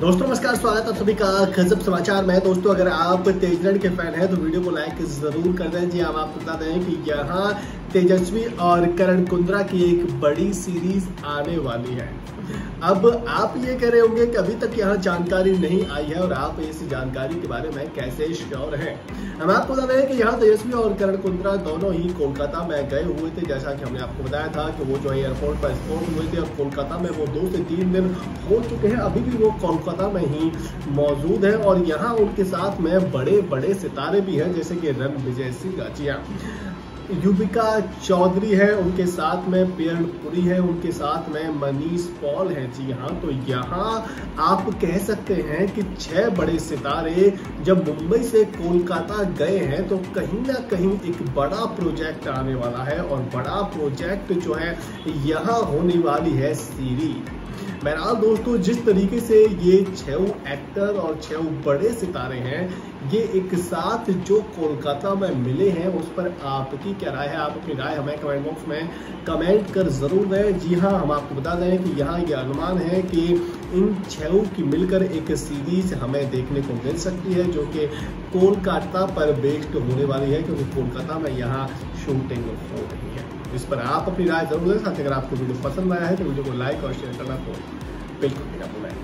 दोस्तों, नमस्कार, स्वागत है सभी का गजब समाचार में। दोस्तों, अगर आप तेजरण के फ़ैन हैं तो वीडियो को लाइक ज़रूर कर दें। जी हम आपको बता दें कि यहाँ तेजस्वी और करण कुंद्रा की एक बड़ी सीरीज़ आने वाली है। अब आप ये कह रहे होंगे कि अभी तक यहाँ जानकारी नहीं आई है और आप इस जानकारी के बारे में कैसे श्योर हैं? हम आपको बता दें कि यहाँ तेजस्वी और करण कुंद्रा दोनों ही कोलकाता में गए हुए थे। जैसा कि हमने आपको बताया था कि वो जो है एयरपोर्ट पर स्पोर्ट हुए थे। और कोलकाता में वो दो से तीन दिन हो चुके हैं। अभी भी वो कोलकाता में ही मौजूद है और यहाँ उनके साथ में बड़े बड़े सितारे भी हैं, जैसे कि रन विजय सिंह गाजिया। युविका चौधरी है, उनके साथ में पुरी है, उनके साथ में मनीष पॉल है। जी हाँ तो यहाँ आप कह सकते हैं कि छह बड़े सितारे जब मुंबई से कोलकाता गए हैं तो कहीं ना कहीं एक बड़ा प्रोजेक्ट आने वाला है और बड़ा प्रोजेक्ट जो है, यहाँ होने वाली है सीरीज़। बहरहाल दोस्तों, जिस तरीके से ये छह एक्टर और छह बड़े सितारे हैं, ये एक साथ जो कोलकाता में मिले हैं, उस पर आपकी क्या राय है? आप अपनी राय हमें कमेंट बॉक्स में कमेंट कर ज़रूर दें। जी हाँ हम आपको बता दें कि यहाँ ये अनुमान है कि इन छह की मिलकर एक सीरीज़ हमें देखने को मिल सकती है, जो कि कोलकाता पर बेस्ड होने वाली है, क्योंकि कोलकाता में यहाँ शूटिंग हो रही है। इस पर आप अपनी राय ज़रूर दें। साथ अगर आपको वीडियो पसंद आया है तो वीडियो को लाइक और शेयर करना तो बिल्कुल भी ना भूलें